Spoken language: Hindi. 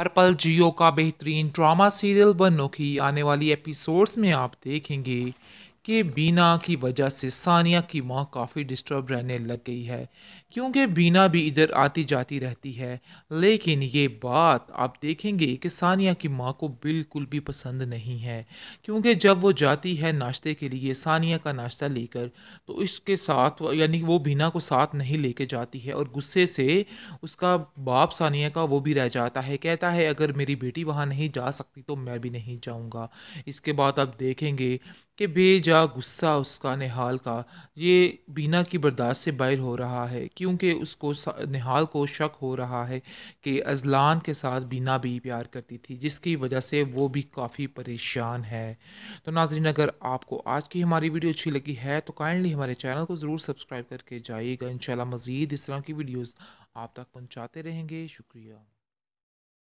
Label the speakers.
Speaker 1: हर पल जियो का बेहतरीन ड्रामा सीरियल बनो की आने वाली एपिसोड्स में आप देखेंगे। कि बीना की वजह से सानिया की माँ काफ़ी डिस्टर्ब रहने लग गई है। क्योंकि बीना भी इधर आती जाती रहती है, लेकिन ये बात आप देखेंगे कि सानिया की माँ को बिल्कुल भी पसंद नहीं है। क्योंकि जब वो जाती है नाश्ते के लिए, सानिया का नाश्ता लेकर तो इसके साथ यानी वो बीना को साथ नहीं लेके जाती है और गुस्से से उसका बाप सानिया का वो भी रह जाता है। कहता है, अगर मेरी बेटी वहाँ नहीं जा सकती तो मैं भी नहीं जाऊँगा। इसके बाद आप देखेंगे कि बेजा गुस्सा उसका निहाल का, ये बीना की बर्दाश्त से बाहर हो रहा है, क्योंकि उसको निहाल को शक हो रहा है कि अजलान के साथ बीना भी प्यार करती थी, जिसकी वजह से वो भी काफ़ी परेशान है। तो नाजरीन, अगर आपको आज की हमारी वीडियो अच्छी लगी है तो काइंडली हमारे चैनल को ज़रूर सब्सक्राइब करके जाइएगा। इन मज़ीद इस तरह की वीडियोज़ आप तक पहुँचाते रहेंगे। शुक्रिया।